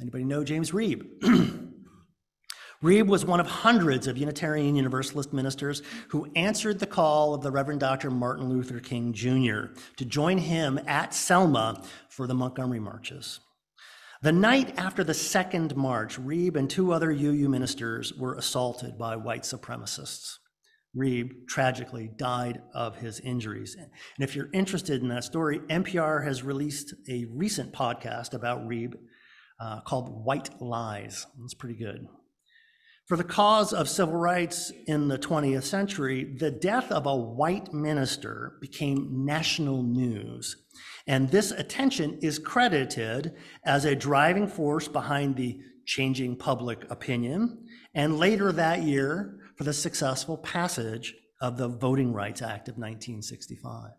Anybody know James Reeb? Reeb was one of hundreds of Unitarian Universalist ministers who answered the call of the Reverend Dr. Martin Luther King Jr. to join him at Selma for the Montgomery marches. The night after the second march, Reeb and two other UU ministers were assaulted by white supremacists. Reeb tragically died of his injuries. And if you're interested in that story, NPR has released a recent podcast about Reeb uh, called White Lies. It's pretty good. For the cause of civil rights in the 20th century, the death of a white minister became national news. And this attention is credited as a driving force behind the changing public opinion, and later that year for the successful passage of the Voting Rights Act of 1965.